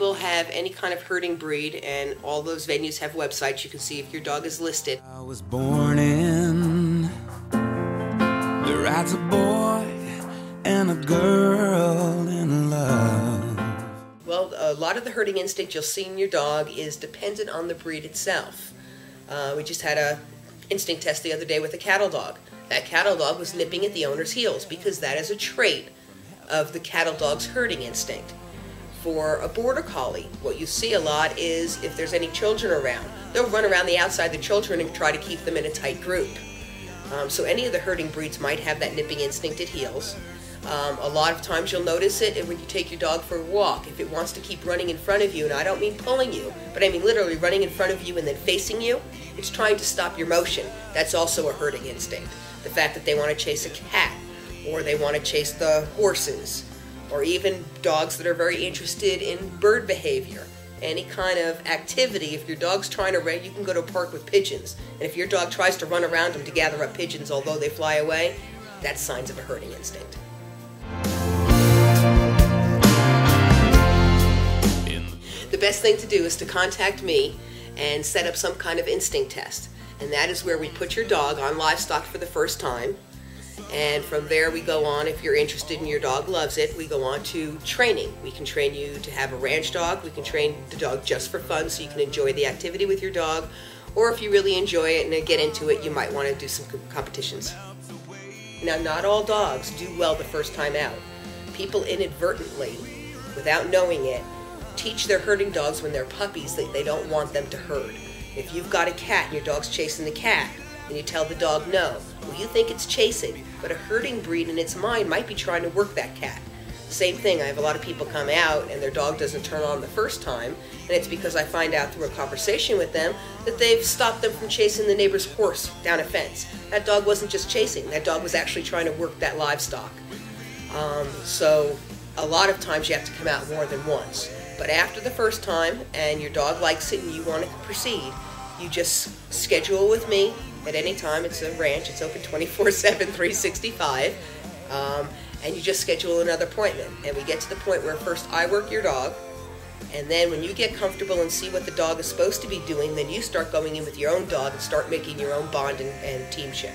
will have any kind of herding breed, and all those venues have websites. You can see if your dog is listed. I was born in. There rides a boy and a girl in love. Well, a lot of the herding instinct you'll see in your dog is dependent on the breed itself. Uh, we just had a instinct test the other day with a cattle dog. That cattle dog was nipping at the owner's heels because that is a trait of the cattle dog's herding instinct. For a border collie, what you see a lot is if there's any children around, they'll run around the outside the children and try to keep them in a tight group. Um, so any of the herding breeds might have that nipping instinct at heels. Um, a lot of times you'll notice it when you take your dog for a walk. If it wants to keep running in front of you, and I don't mean pulling you, but I mean literally running in front of you and then facing you, it's trying to stop your motion. That's also a herding instinct. The fact that they want to chase a cat, or they want to chase the horses, or even dogs that are very interested in bird behavior. Any kind of activity, if your dog's trying to run, you can go to a park with pigeons. And if your dog tries to run around them to gather up pigeons, although they fly away, that's signs of a herding instinct. The best thing to do is to contact me and set up some kind of instinct test. And that is where we put your dog on livestock for the first time. And from there, we go on. If you're interested and your dog loves it, we go on to training. We can train you to have a ranch dog. We can train the dog just for fun so you can enjoy the activity with your dog. Or if you really enjoy it and get into it, you might want to do some competitions. Now, not all dogs do well the first time out. People inadvertently, without knowing it, teach their herding dogs when they're puppies that they don't want them to herd. If you've got a cat and your dog's chasing the cat, and you tell the dog no, well, you think it's chasing, but a herding breed in its mind might be trying to work that cat. Same thing, I have a lot of people come out and their dog doesn't turn on the first time, and it's because I find out through a conversation with them that they've stopped them from chasing the neighbor's horse down a fence. That dog wasn't just chasing, that dog was actually trying to work that livestock. Um, so a lot of times you have to come out more than once. But after the first time and your dog likes it and you want to proceed, you just schedule with me at any time. It's a ranch, it's open 24 7, 365. Um, and you just schedule another appointment. And we get to the point where first I work your dog, and then when you get comfortable and see what the dog is supposed to be doing, then you start going in with your own dog and start making your own bond and, and teamship.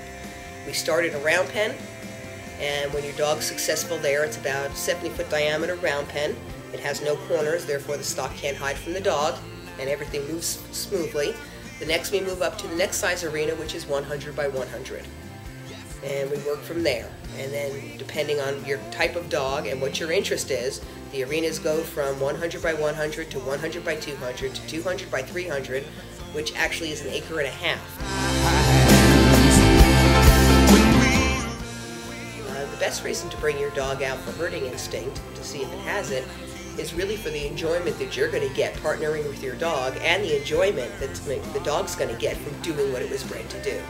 We start in a round pen, and when your dog's successful there, it's about 70 foot diameter round pen. It has no corners, therefore the stock can't hide from the dog, and everything moves smoothly. The next we move up to the next size arena, which is 100 by 100. And we work from there. And then depending on your type of dog and what your interest is, the arenas go from 100 by 100 to 100 by 200 to 200 by 300, which actually is an acre and a half. Best reason to bring your dog out for herding instinct, to see if it has it, is really for the enjoyment that you're going to get partnering with your dog and the enjoyment that the dog's going to get from doing what it was bred to do.